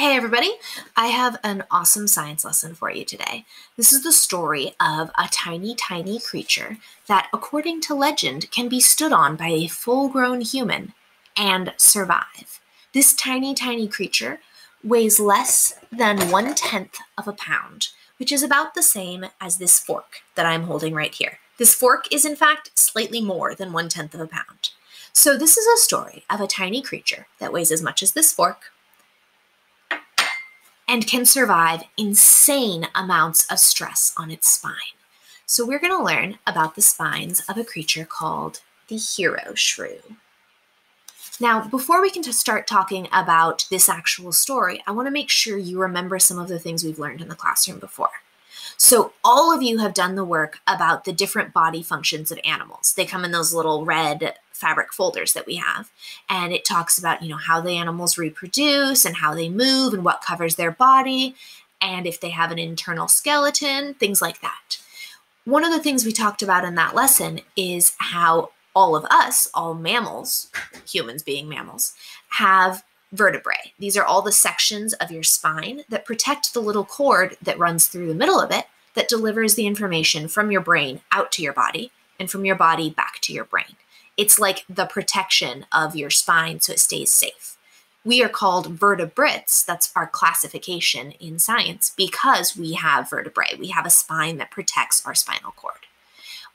Hey everybody, I have an awesome science lesson for you today. This is the story of a tiny, tiny creature that, according to legend, can be stood on by a full grown human and survive. This tiny, tiny creature weighs less than one tenth of a pound, which is about the same as this fork that I'm holding right here. This fork is, in fact, slightly more than one tenth of a pound. So, this is a story of a tiny creature that weighs as much as this fork and can survive insane amounts of stress on its spine. So, we're going to learn about the spines of a creature called the hero shrew. Now, before we can start talking about this actual story, I want to make sure you remember some of the things we've learned in the classroom before. So, all of you have done the work about the different body functions of animals. They come in those little red fabric folders that we have. And it talks about, you know, how the animals reproduce and how they move and what covers their body and if they have an internal skeleton, things like that. One of the things we talked about in that lesson is how all of us, all mammals, humans being mammals, have vertebrae. These are all the sections of your spine that protect the little cord that runs through the middle of it that delivers the information from your brain out to your body and from your body back to your brain. It's like the protection of your spine so it stays safe. We are called vertebrates. That's our classification in science because we have vertebrae. We have a spine that protects our spinal cord.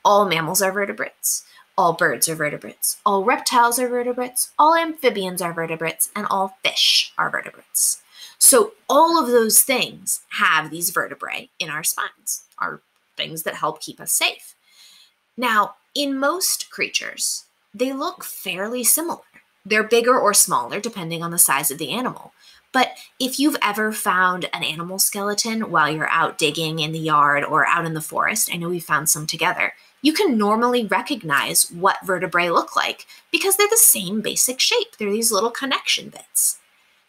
All mammals are vertebrates. All birds are vertebrates. All reptiles are vertebrates. All amphibians are vertebrates. And all fish are vertebrates. So, all of those things have these vertebrae in our spines, are things that help keep us safe. Now, in most creatures, they look fairly similar. They're bigger or smaller depending on the size of the animal. But if you've ever found an animal skeleton while you're out digging in the yard or out in the forest, I know we found some together, you can normally recognize what vertebrae look like because they're the same basic shape. They're these little connection bits.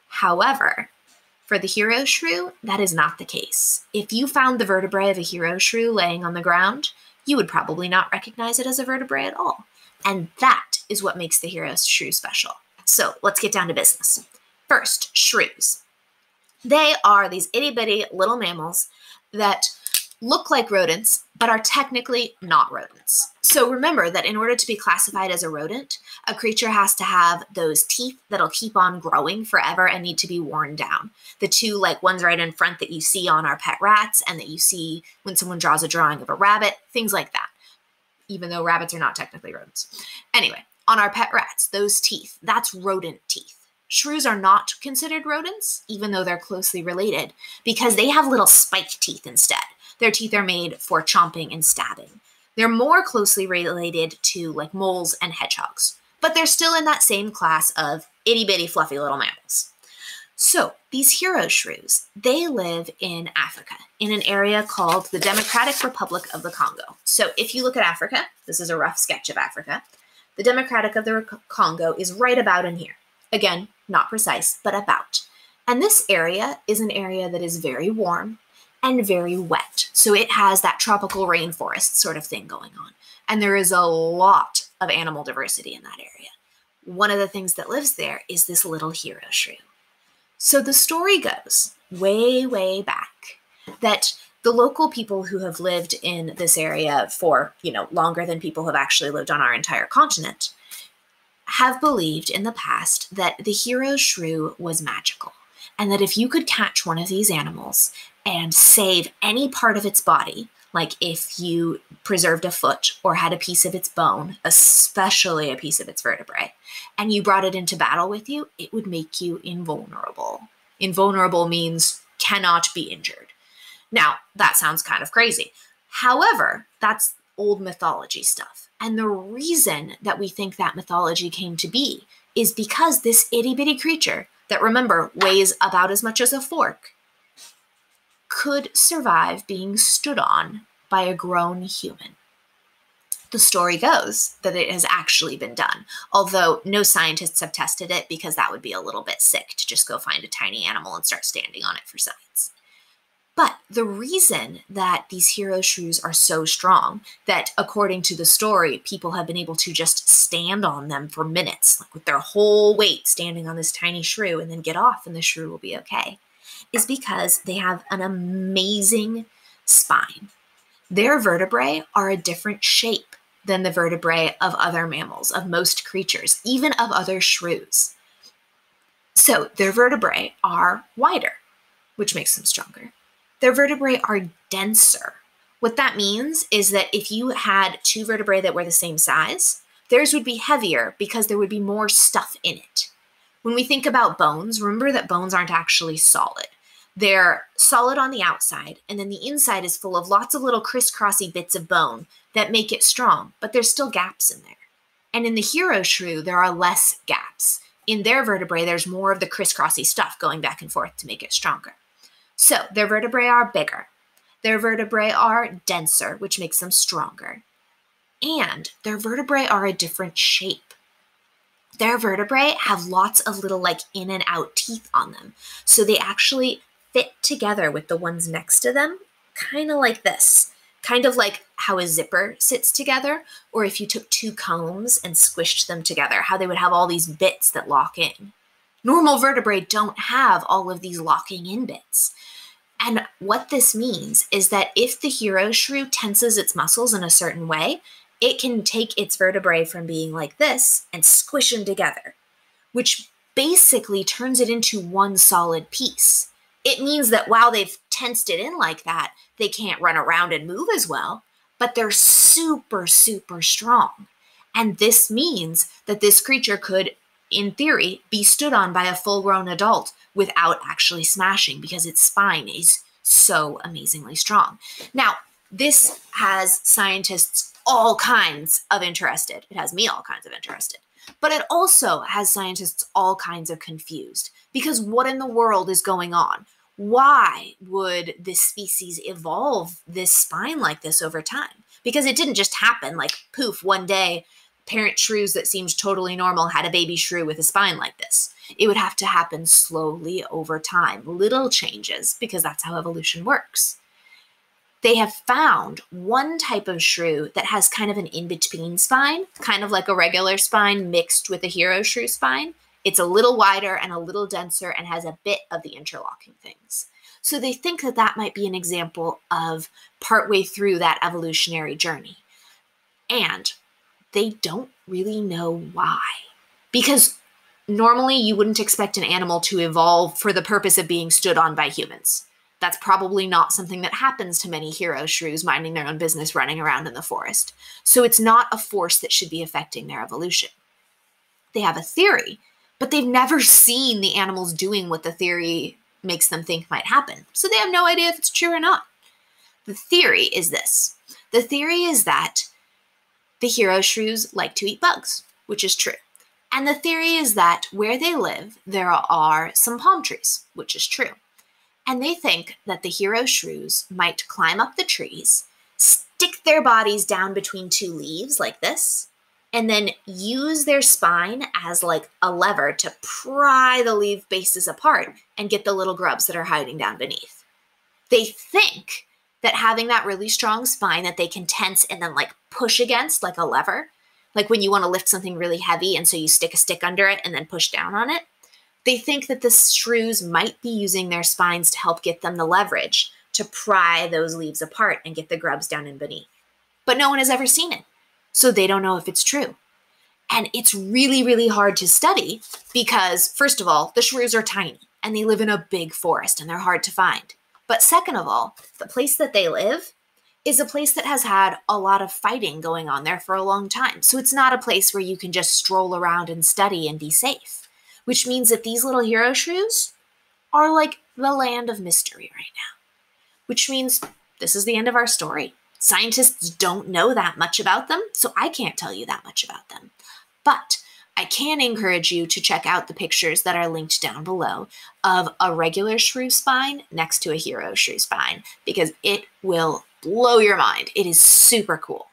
However, for the hero shrew, that is not the case. If you found the vertebrae of a hero shrew laying on the ground, you would probably not recognize it as a vertebrae at all. And that is what makes the hero shrew special. So let's get down to business. First, shrews. They are these itty bitty little mammals that look like rodents, but are technically not rodents. So remember that in order to be classified as a rodent, a creature has to have those teeth that'll keep on growing forever and need to be worn down. The two, like ones right in front that you see on our pet rats and that you see when someone draws a drawing of a rabbit, things like that even though rabbits are not technically rodents. Anyway, on our pet rats, those teeth, that's rodent teeth. Shrews are not considered rodents, even though they're closely related, because they have little spiked teeth instead. Their teeth are made for chomping and stabbing. They're more closely related to like moles and hedgehogs, but they're still in that same class of itty bitty fluffy little mammals. So, these hero shrews, they live in Africa, in an area called the Democratic Republic of the Congo. So, if you look at Africa, this is a rough sketch of Africa. The Democratic of the Congo is right about in here. Again, not precise, but about. And this area is an area that is very warm and very wet. So, it has that tropical rainforest sort of thing going on. And there is a lot of animal diversity in that area. One of the things that lives there is this little hero shrew. So the story goes way, way back that the local people who have lived in this area for, you know, longer than people have actually lived on our entire continent have believed in the past that the hero shrew was magical and that if you could catch one of these animals and save any part of its body, like if you preserved a foot or had a piece of its bone, especially a piece of its vertebrae, and you brought it into battle with you, it would make you invulnerable. Invulnerable means cannot be injured. Now, that sounds kind of crazy. However, that's old mythology stuff. And the reason that we think that mythology came to be is because this itty bitty creature, that remember weighs about as much as a fork, could survive being stood on by a grown human. The story goes that it has actually been done, although no scientists have tested it because that would be a little bit sick to just go find a tiny animal and start standing on it for science. But the reason that these hero shrews are so strong, that according to the story, people have been able to just stand on them for minutes, like with their whole weight standing on this tiny shrew and then get off and the shrew will be okay, is because they have an amazing spine. Their vertebrae are a different shape than the vertebrae of other mammals, of most creatures, even of other shrews. So their vertebrae are wider, which makes them stronger their vertebrae are denser. What that means is that if you had two vertebrae that were the same size, theirs would be heavier because there would be more stuff in it. When we think about bones, remember that bones aren't actually solid. They're solid on the outside, and then the inside is full of lots of little crisscrossy bits of bone that make it strong, but there's still gaps in there. And in the hero shrew, there are less gaps. In their vertebrae, there's more of the crisscrossy stuff going back and forth to make it stronger. So their vertebrae are bigger. Their vertebrae are denser, which makes them stronger. And their vertebrae are a different shape. Their vertebrae have lots of little, like, in and out teeth on them. So they actually fit together with the ones next to them, kind of like this. Kind of like how a zipper sits together, or if you took two combs and squished them together, how they would have all these bits that lock in. Normal vertebrae don't have all of these locking in bits. And what this means is that if the hero shrew tenses its muscles in a certain way, it can take its vertebrae from being like this and squish them together, which basically turns it into one solid piece. It means that while they've tensed it in like that, they can't run around and move as well, but they're super, super strong. And this means that this creature could in theory, be stood on by a full grown adult without actually smashing because its spine is so amazingly strong. Now, this has scientists all kinds of interested. It has me all kinds of interested. But it also has scientists all kinds of confused because what in the world is going on? Why would this species evolve this spine like this over time? Because it didn't just happen like poof, one day parent shrews that seemed totally normal had a baby shrew with a spine like this. It would have to happen slowly over time, little changes, because that's how evolution works. They have found one type of shrew that has kind of an in between spine, kind of like a regular spine mixed with a hero shrew spine. It's a little wider and a little denser and has a bit of the interlocking things. So they think that that might be an example of partway through that evolutionary journey. And they don't really know why. Because normally you wouldn't expect an animal to evolve for the purpose of being stood on by humans. That's probably not something that happens to many hero shrews minding their own business running around in the forest. So it's not a force that should be affecting their evolution. They have a theory, but they've never seen the animals doing what the theory makes them think might happen. So they have no idea if it's true or not. The theory is this the theory is that the hero shrews like to eat bugs, which is true. And the theory is that where they live, there are some palm trees, which is true. And they think that the hero shrews might climb up the trees, stick their bodies down between two leaves like this, and then use their spine as like a lever to pry the leaf bases apart and get the little grubs that are hiding down beneath. They think that having that really strong spine that they can tense and then like push against like a lever, like when you want to lift something really heavy and so you stick a stick under it and then push down on it. They think that the shrews might be using their spines to help get them the leverage to pry those leaves apart and get the grubs down in beneath. But no one has ever seen it, so they don't know if it's true. And it's really, really hard to study because, first of all, the shrews are tiny and they live in a big forest and they're hard to find. But second of all, the place that they live is a place that has had a lot of fighting going on there for a long time. So it's not a place where you can just stroll around and study and be safe, which means that these little hero shrews are like the land of mystery right now, which means this is the end of our story. Scientists don't know that much about them, so I can't tell you that much about them. But I can encourage you to check out the pictures that are linked down below of a regular shrew spine next to a hero shrew spine because it will blow your mind. It is super cool.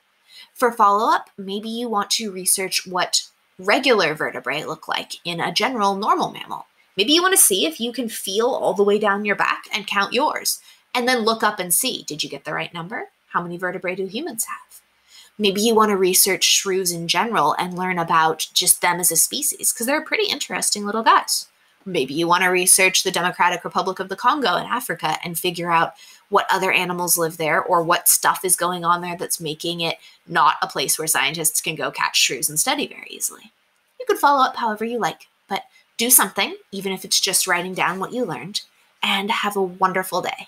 For follow up, maybe you want to research what regular vertebrae look like in a general normal mammal. Maybe you want to see if you can feel all the way down your back and count yours. and then look up and see did you get the right number? How many vertebrae do humans have? Maybe you want to research shrews in general and learn about just them as a species because they're pretty interesting little guys. Maybe you want to research the Democratic Republic of the Congo in Africa and figure out what other animals live there or what stuff is going on there that's making it not a place where scientists can go catch shrews and study very easily. You could follow up however you like, but do something, even if it's just writing down what you learned, and have a wonderful day.